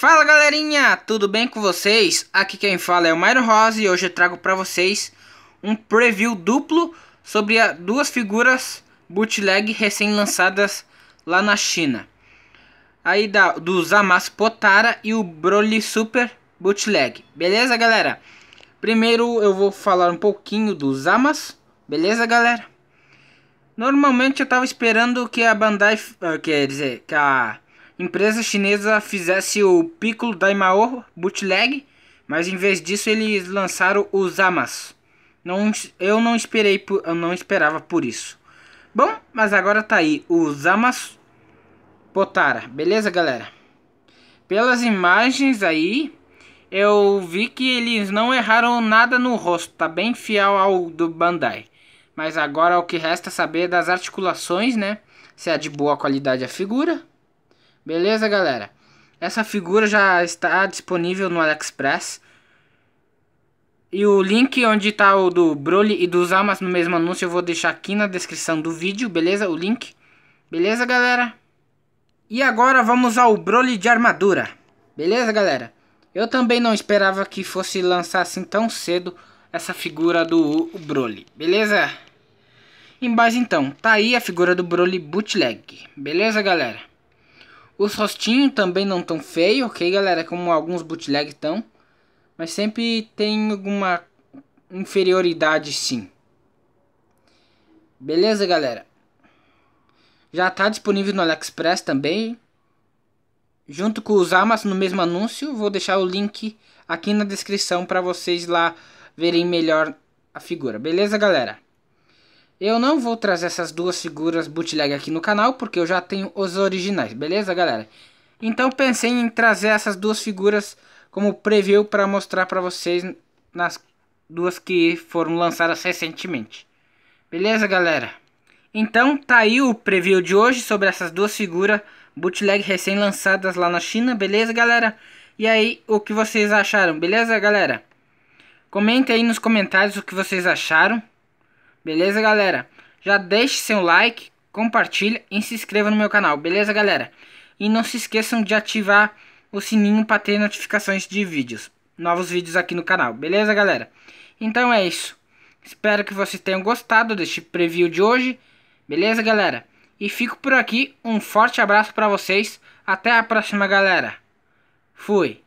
Fala galerinha, tudo bem com vocês? Aqui quem fala é o Mairo Rosa e hoje eu trago para vocês um preview duplo sobre duas figuras bootleg recém-lançadas lá na China. Aí da, do Zamasu Potara e o Broly Super Bootleg, beleza galera? Primeiro eu vou falar um pouquinho do Zamasu, beleza galera? Normalmente eu tava esperando que a Bandai, uh, quer dizer, que a empresa chinesa fizesse o Piccolo Daimao Bootleg, mas em vez disso eles lançaram o Zamasu. Não, eu não esperei, eu não esperava por isso. Bom, mas agora tá aí o Zamasu Potara, beleza galera? Pelas imagens aí, eu vi que eles não erraram nada no rosto, tá bem fiel ao do Bandai. Mas agora o que resta saber das articulações, né? Se é de boa qualidade a figura. Beleza, galera? Essa figura já está disponível no AliExpress. E o link onde está o do Broly e dos Amas no mesmo anúncio eu vou deixar aqui na descrição do vídeo, beleza? O link. Beleza, galera? E agora vamos ao Broly de armadura. Beleza, galera? Eu também não esperava que fosse lançar assim tão cedo essa figura do Broly. Beleza? Embaixo então, tá aí a figura do Broly Bootleg. Beleza, galera? Os rostinhos também não tão feio, ok, galera? Como alguns bootleg estão. Mas sempre tem alguma inferioridade, sim. Beleza, galera? Já tá disponível no AliExpress também. Junto com os Amas no mesmo anúncio. Vou deixar o link aqui na descrição para vocês lá verem melhor a figura. Beleza, galera? Eu não vou trazer essas duas figuras bootleg aqui no canal, porque eu já tenho os originais, beleza galera? Então pensei em trazer essas duas figuras como preview para mostrar para vocês nas duas que foram lançadas recentemente. Beleza galera? Então tá aí o preview de hoje sobre essas duas figuras bootleg recém-lançadas lá na China, beleza galera? E aí, o que vocês acharam, beleza galera? Comente aí nos comentários o que vocês acharam. Beleza, galera? Já deixe seu like, compartilha e se inscreva no meu canal, beleza, galera? E não se esqueçam de ativar o sininho para ter notificações de vídeos, novos vídeos aqui no canal, beleza, galera? Então é isso. Espero que vocês tenham gostado deste preview de hoje, beleza, galera? E fico por aqui, um forte abraço para vocês, até a próxima, galera. Fui!